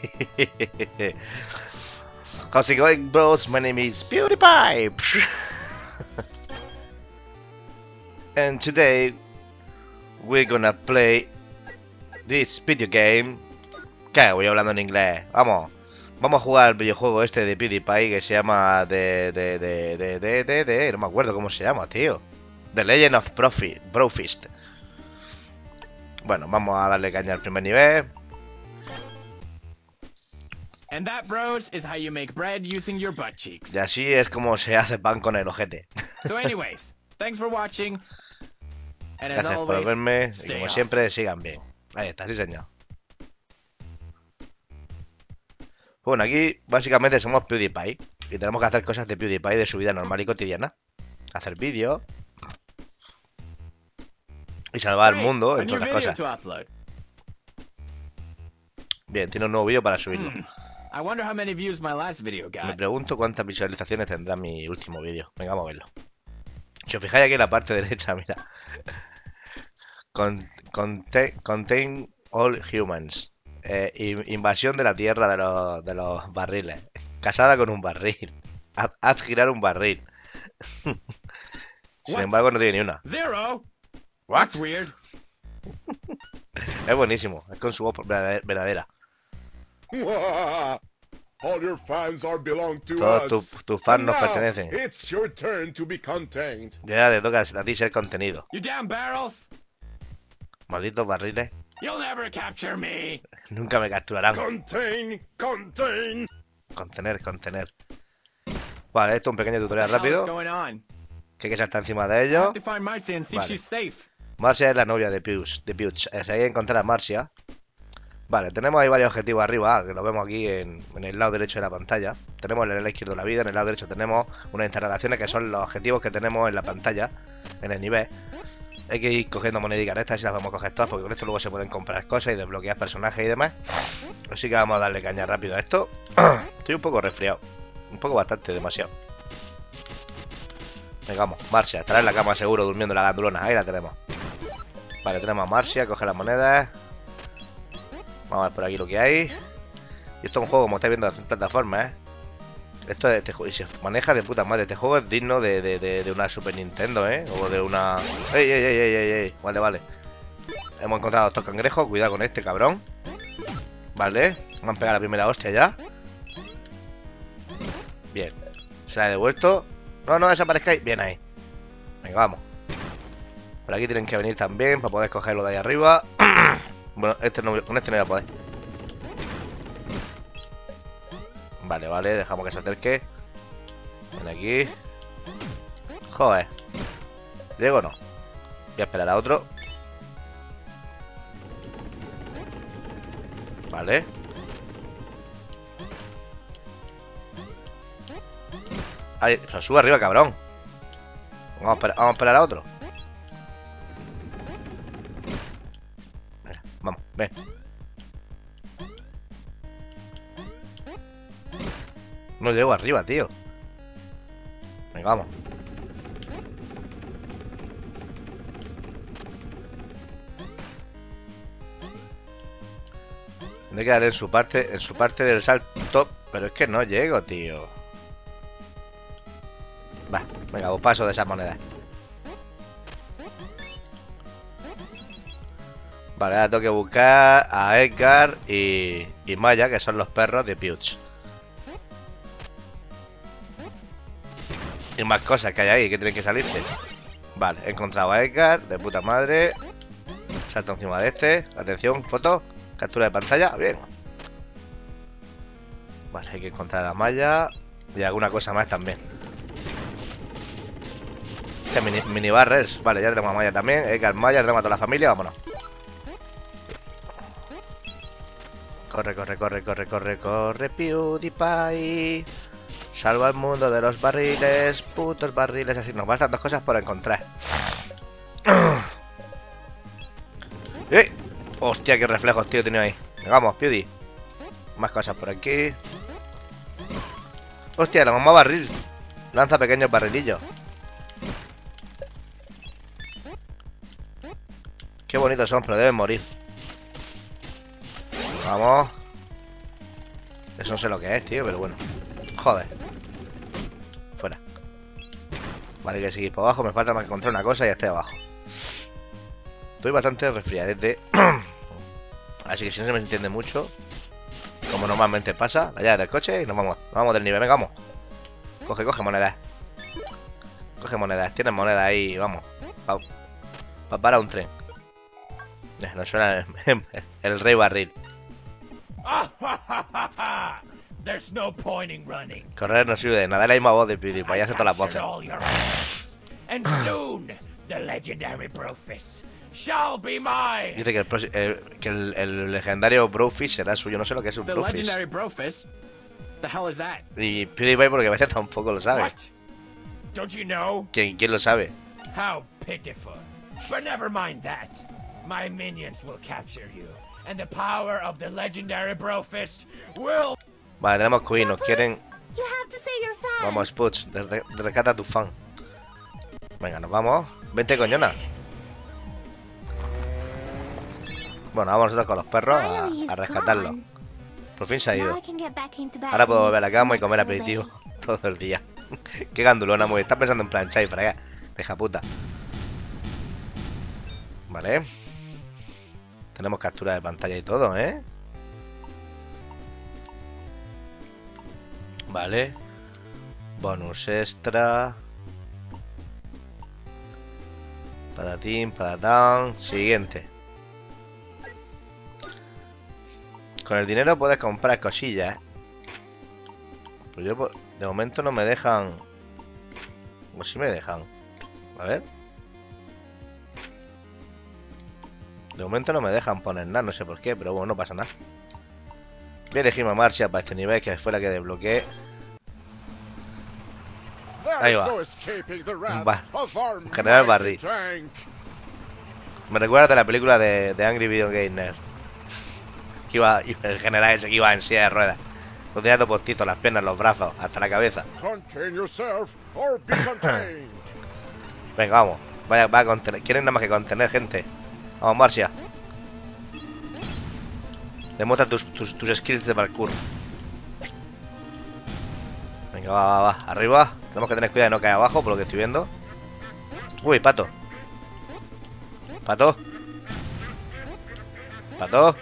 How's it going, bros? My name is PewDiePie. and today we're gonna play this video game. ¿Qué? Voy hablando en inglés. Vamos. Vamos a jugar el videojuego este de PewDiePie que se llama de de de de de de, de no me acuerdo cómo se llama, tío. The Legend of Profit, Brofist. Bueno, vamos a darle caña al primer nivel. And that, bros, is how you make bread using your butt cheeks. Y así es como se hace pan con el ojete. So, anyways, thanks for watching. And as Gracias por verme y como awesome. siempre sigan bien. Ahí está, sí señor. Bueno, aquí básicamente somos PewDiePie y tenemos que hacer cosas de PewDiePie de su vida normal y cotidiana. Hacer vídeos y salvar el Great, mundo, entre otras cosas. Bien, tiene un nuevo vídeo para subirlo. Hmm. I wonder how many views my last video Me got. pregunto cuántas visualizaciones tendrá mi último vídeo. Venga, vamos a verlo. Si os fijáis aquí en la parte derecha, mira. Con- contain all humans. Eh, in- invasión de la tierra de los, de los barriles. Casada con un barril. Haz, haz girar un barril. Sin What? embargo, no tiene ni una. Zero? What? That's weird. Es buenísimo. Es con su voz verdadera. All your fans are belong to Todos us. tus tus fans nos pertenecen. It's your turn to be contained. Ya te toca a ti ser contenido. You damn barrels! Malditos barriles. You'll never capture me! Nunca me capturarán. Contain, contain. Contener, contener. Vale, esto es un pequeño tutorial rápido. going on? Que hay que saltar encima de I ello. have to find Marcia and see Vale. if she's safe. Marcia es la novia de Pius. De Pius. Eh, hay que encontrar a Marcia. Vale, tenemos ahí varios objetivos arriba, ah, que lo vemos aquí en, en el lado derecho de la pantalla. Tenemos en el izquierdo la vida, en el lado derecho tenemos unas interrogaciones que son los objetivos que tenemos en la pantalla, en el nivel. Hay que ir cogiendo moneditas estas y las vamos a coger todas, porque con esto luego se pueden comprar cosas y desbloquear personajes y demás. Así que vamos a darle caña rápido a esto. Estoy un poco resfriado. Un poco bastante, demasiado. Venga, vamos, Marcia, estará en la cama seguro durmiendo en la gandulona. Ahí la tenemos. Vale, tenemos a Marcia, coge las monedas. Vamos a ver por aquí lo que hay. Y esto es un juego, como estáis viendo, en plataformas, ¿eh? Esto es, este juego, y se maneja de puta madre. Este juego es digno de, una Super Nintendo, ¿eh? O de una... ¡Ey, ey, ey, ey, ey! ey! Vale, vale. Hemos encontrado estos cangrejos. Cuidado con este cabrón. Vale. Me han pegado la primera hostia ya. Bien. Se la he devuelto. No, no desaparezcáis. Bien ahí. Venga, vamos. Por aquí tienen que venir también para poder cogerlo de ahí arriba. bueno, este no, con este no voy a poder. Vale, vale, dejamos que se acerque. Ven aquí. Joder. Diego no. Voy a esperar a otro. Vale. Ahí, sube arriba, cabrón. Vamos vamos a, esperar a otro. No llego arriba, tío. Venga, vamos. Tendré que en su parte, en su parte del salto, pero es que no llego, tío. Va, venga, os paso de esas monedas. Vale, ahora tengo que buscar a Edgar y, y Maya, que son los perros de Piuch. Y más cosas que hay ahí que tienen que salirse. Vale, he encontrado a Edgar, de puta madre. Salto encima de este. Atención, foto. Captura de pantalla. Bien. Vale, hay que encontrar a Maya. Y alguna cosa más también. Este mini, mini. Vale, ya tenemos a Maya también. Edgar, Maya, tenemos a toda la familia. Vámonos. Corre, corre, corre, corre, corre, corre, PewDiePie. Salva al mundo de los barriles, putos barriles, así. Nos bastan dos cosas por encontrar. ¡Eh! Hostia, qué reflejos, tío, tiene ahí. Venga, Vamos, Pewdie. Más cosas por aquí. Hostia, la mamá barril. Lanza pequeños barrilillos. Qué bonitos son, pero deben morir. Vamos. Eso no sé lo que es, tío, pero bueno. Joder. Vale, hay que seguir por abajo. Me falta más encontrar una cosa y ya estoy abajo. Estoy bastante resfriadete. Así que si no se me entiende mucho, como normalmente pasa, la llave del coche y nos vamos, nos vamos del nivel. Venga, vamos. Coge, coge monedas. Coge monedas. Tienes monedas ahí, vamos. Pa- pa- para un tren. Eh, Nos suena el, el rey barril. There's no point in running. Correr no sirve de nada. Es la misma voz de PewDiePie. Ya hace todas las voces. all your enemies. And soon, the legendary Brofist shall be mine. Dice que el, que el, el legendario Brofist será suyo. No sé lo que es un The Brofist. legendary Brofist? The hell is that? Y PewDiePie porque a veces tampoco lo sabe. What? Don't you know? ¿Quién, quién lo sabe? How pitiful. But never mind that. My minions will capture you. And the power of the legendary Brofist will Vale, tenemos Queen. Nos quieren... Vamos, de- Rescata a tu fan. Venga, nos vamos. Vente, coñona. Bueno, vamos nosotros con los perros a, a rescatarlo. gone. Por fin se ha ido. Ahora puedo volver a la cama y comer aperitivo todo el día. Qué gandulona, muy. Está pensando en planchar y fregar. Deja puta. Vale. Tenemos captura de pantalla y todo, ¿eh? Vale. Bonus extra. Patatín, patatán. Siguiente. Con el dinero puedes comprar cosillas. Pero yo por- de momento no me dejan. O si me dejan. A ver. De momento no me dejan poner nada, no sé por qué, pero bueno, no pasa nada. Voy a a Marcia para este nivel, que fue la que desbloqueé. Ahí va. our General tank. Me recuerda de la película de, de Angry Video Gamer. Que iba, el general ese que iba en silla de ruedas. Lo tenía todo postito, las piernas, los brazos, hasta la cabeza. Venga, vamos. Vaya, va a contener. Quieren nada más que contener gente. Vamos, Marcia. Demuestra tus, tus, tus skills de parkour. Venga, va, va, va. Arriba. Tenemos que tener cuidado de no caer abajo, por lo que estoy viendo. Uy, pato. Pato. Pato.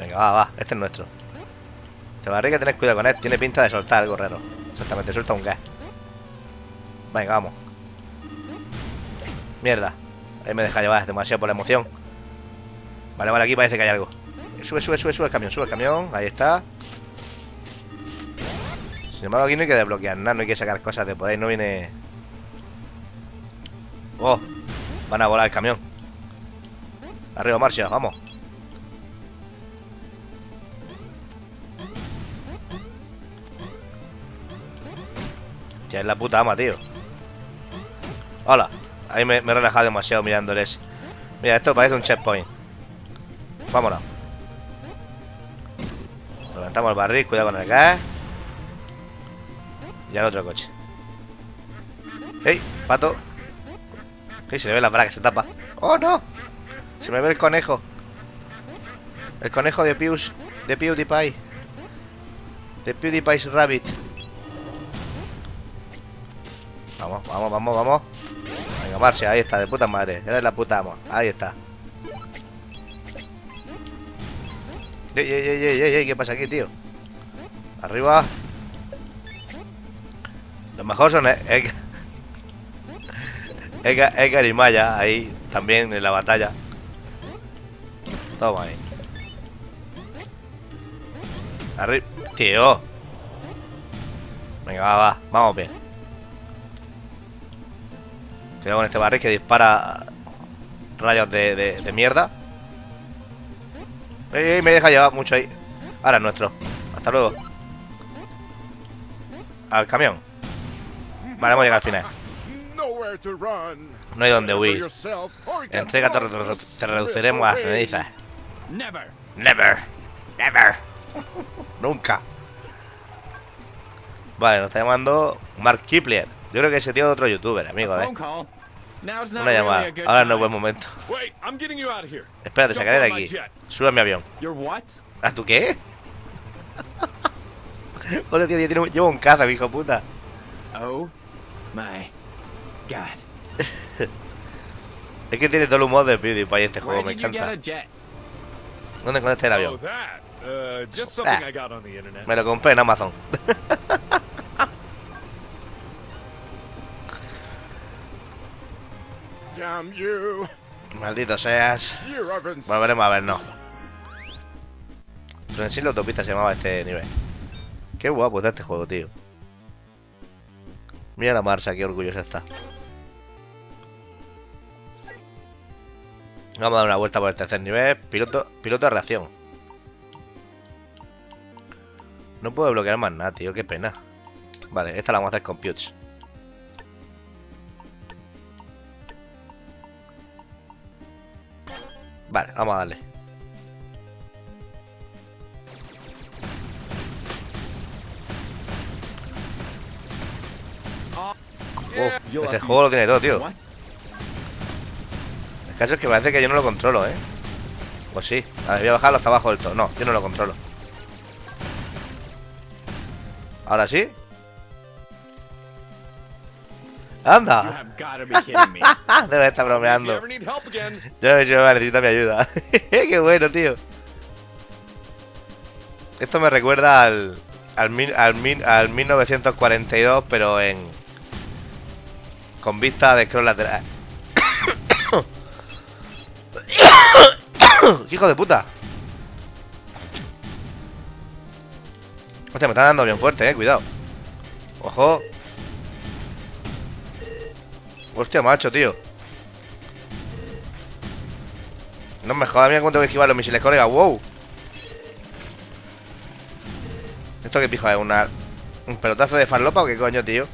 Venga, va, va. Este es nuestro. Te va a que tener cuidado con él. Tiene pinta de soltar algo raro. Exactamente, suelta un gas. Venga, vamos. Mierda. Ahí me deja llevar demasiado por la emoción. Vale, vale, aquí parece que hay algo. Sube, sube, sube, sube el camión, sube el camión. Ahí está. Sin embargo, aquí no hay que desbloquear nada, no hay que sacar cosas de por ahí, no viene... Oh, van a volar el camión. Arriba, Marcia, vamos. Ya es la puta ama, tío. Hola. Ahí me, me he relajado demasiado mirándoles. Mira, esto parece un checkpoint. Vámonos. Levantamos el barril, cuidado con el gas. Y al otro coche. ¡Ey! ¡Pato! ¡Ey! Se le ve la que se tapa. ¡Oh, no! Se me ve el conejo. El conejo de Pius. De PewDiePie. De PewDiePie's Rabbit. Vamos, vamos, vamos, vamos. Venga, Marcia, ahí está, de puta madre. Eres la puta amo. Ahí está. ¿Qué pasa aquí, tío? Arriba. Lo mejor son E- Ed- Edgar, y Maya ahí también en la batalla. Toma ahí. Arriba. Tío. Venga, va, va. Vamos bien. Cuidado con este barril que dispara rayos de mierda. Ey, ey, me deja llevar mucho ahí. Ahora es nuestro. Hasta luego. Al camión. Vale, hemos llegado al final. No hay donde huir. Entrega te, brought te- reduciremos a cenizas. Never. Never. Never. Nunca. Vale, nos está llamando Mark Kipler. Yo creo que ese tío es otro youtuber, amigo, A eh. Una llamada. Ahora no es buen momento. Espérate, sacaré de aquí. Sube a mi avión. ¿A tu qué? Joder, tío, un- llevo un caza, mi hijo puta. Oh my god. Es que tiene todo el humor de PewDiePie este juego, me encanta. ¿Dónde encontraste el Oh, avión? that. Uh, Ah. Me lo compré en Amazon. Maldito seas. You haven't Bueno, veremos a ver, no. Pero en sí la autopista se llamaba este nivel. Qué guapo está este juego, tío. Mira la Marsa, qué orgullosa está. Vamos a dar una vuelta por el tercer nivel. Piloto, piloto de reacción. No puedo bloquear más nada, tío, qué pena. Vale, esta la vamos a hacer con Pewds. Vale, vamos a darle. Uf, este juego lo tiene todo, tío. El caso es que parece que yo no lo controlo, ¿eh? Pues sí. A ver, voy a bajarlo hasta abajo del todo. No, yo no lo controlo. ¿Ahora sí? ¡Anda! Debe estar bromeando. Yo, yo necesito mi ayuda. Qué bueno, tío. Esto me recuerda al, al, mil- al, al 1942, pero en. con vista de scroll lateral. ¡Hijo de puta! Hostia, me está dando bien fuerte, eh, cuidado. Ojo. Hostia, macho, tío. No me jodas, mira cómo tengo que esquivar los misiles, colega. ¡Wow! ¿Esto qué pijo es? ¿Una, ¿Un pelotazo de farlopa o qué coño, tío?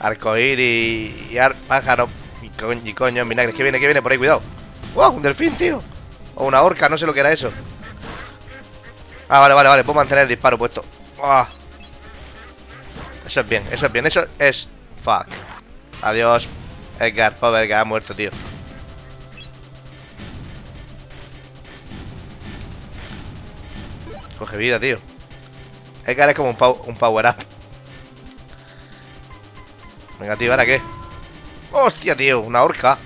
Arcoír y, y ar, pájaro y, co- y coño vinagre. ¿Qué viene? ¿Qué viene? Por ahí, cuidado. ¡Wow! Un delfín, tío. O una orca, no sé lo que era eso. Ah, vale, vale, vale. Puedo mantener el disparo puesto. Eso es bien, eso es bien. Eso es... Fuck. Adiós. Edgar, pobre Edgar, ha muerto, tío. Coge vida, tío. Edgar es como un, power up. Venga, tío, ¿ahora qué? ¡Hostia, tío! Una horca.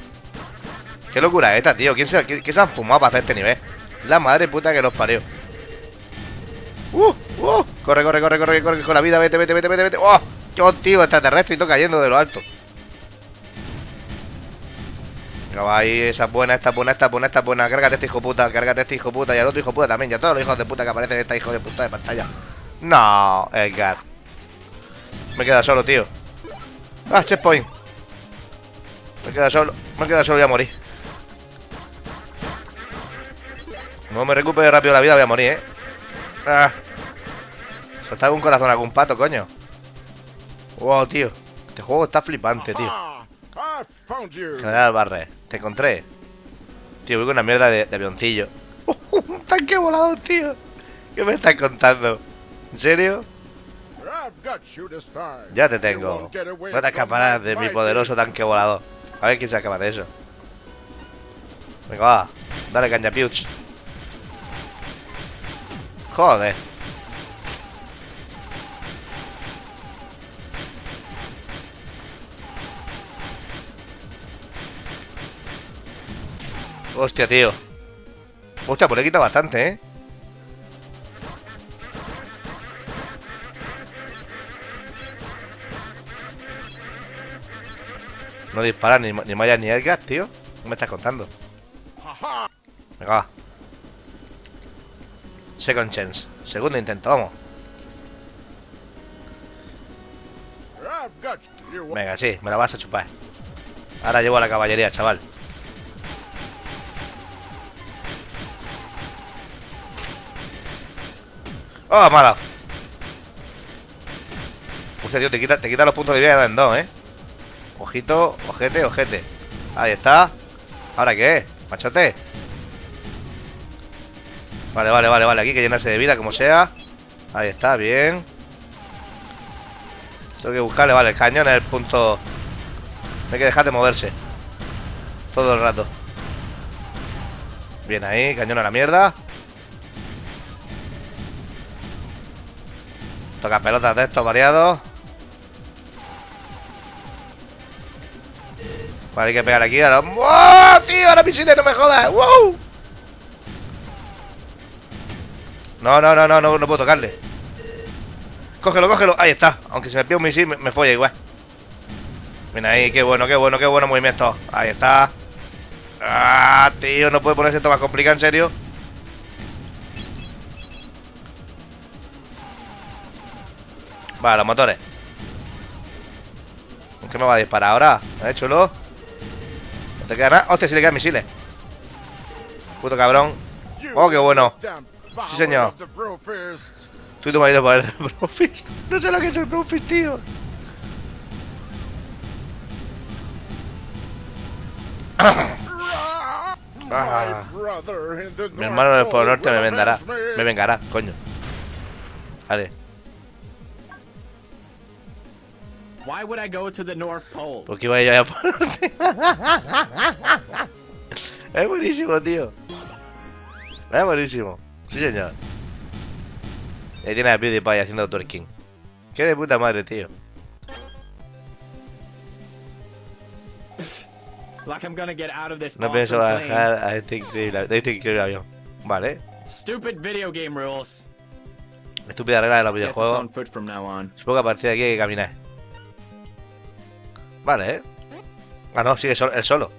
¡Qué locura esta, tío! ¿Quién se, qué, qué han fumado para hacer este nivel? La madre puta que los parió. ¡Uh! ¡Uh! Corre, corre, corre, corre, corre con la vida. Vete, vete, vete, vete, vete. ¡Oh! ¡Yo, tío! Extraterrestre y todo cayendo de lo alto. Venga, ahí, esa es buena, esta es buena, esta es buena, esta es buena. Cárgate este hijo puta, cárgate este hijo puta y al otro hijo puta también. Ya todos los hijos de puta que aparecen en esta hijo de puta de pantalla. No, Edgar. Me queda solo, tío. Ah, checkpoint. Me queda solo, me queda solo, voy a morir. No me recupere rápido la vida, voy a morir, eh. Ah. Solta algún corazón, algún pato, coño. Wow, tío. Este juego está flipante, tío. General Barre, te encontré. Tío, voy con una mierda de, de avioncillo. Un tanque volador, tío. ¿Qué me estás contando? ¿En serio? Ya te tengo. No te escaparás de mi poderoso tanque volador. A ver quién se acaba de eso. Venga, va. Dale caña, Piuch. Joder. Hostia, tío. Hostia, pues le quita bastante, ¿eh? No dispara ni, ni Maya ni Edgar, tío. ¿Qué me estás contando? Venga, va. Second chance. Segundo intento, vamos. Venga, sí, me la vas a chupar. Ahora llevo a la caballería, chaval. ¡Oh, mala! Hostia, tío, te quita, te quita los puntos de vida en dos, ¿eh? Ojito, ojete, ojete. Ahí está. ¿Ahora qué? Machote. Vale, vale, vale, vale. Aquí que llenarse de vida, como sea. Ahí está, bien. Tengo que buscarle, vale, el cañón es el punto... No hay que dejar de moverse. Todo el rato. Bien ahí, cañón a la mierda. Toca pelotas de estos variados. Vale, hay que pegar aquí a los... ¡Wow, tío! ¡Ahora misiles, no me jodas! ¡Wow! No, no, no, no, no, no puedo tocarle. Cógelo, cógelo. Ahí está. Aunque se me pide un misil, me, me igual. Mira ahí, qué bueno, qué bueno, qué bueno movimiento. Ahí está. Ah, tío, no puede ponerse esto más complicado, en serio. Vale, los motores. ¿Con qué me va a disparar ahora? ¿Eh, chulo? No te queda nada. Hostia, si le quedan misiles. Puto cabrón. Oh, qué bueno. power señor. Tú y tu marido poder del Brofist. No sé lo que es el Brofist, tío. Ah. Mi hermano del Polo Norte me me. Me vengará, coño. Vale. Why would I go to the North Pole? ¿Por iba a Es buenísimo, tío. Es buenísimo. Sí, señor. Ahí tiene a PewDiePie haciendo twerking. Qué de puta madre, tío. Like I'm gonna get out of this No pienso bajar a este increíble, de este increíble avión. Vale. Stupid video game rules. Estúpida regla de los videojuegos. on foot from now on. Supongo que a partir de aquí hay que caminar. Vale, ¿eh? Ah, no, sigue el solo.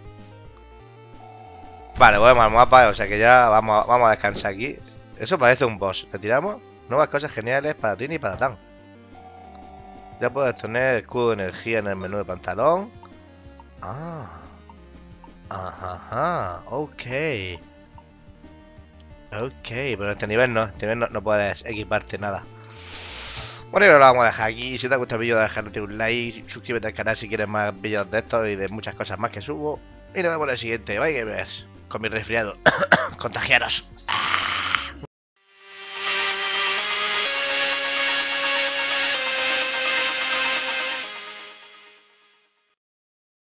Vale, volvemos al mapa, o sea que ya vamos a, vamos a descansar aquí. Eso parece un boss. Retiramos nuevas cosas geniales para ti y para Tan. Ya puedes tener escudo de energía en el menú de pantalón. Ah. Ajá, ajá, ok. Ok, pero este nivel no, este nivel no, no puedes equiparte nada. Bueno, y ahora lo vamos a dejar aquí. Si te ha gustado el vídeo, déjate un like, suscríbete al canal si quieres más vídeos de estos y de muchas cosas más que subo. Y nos vemos en el siguiente. Bye gamers, con mi resfriado. Contagiaros.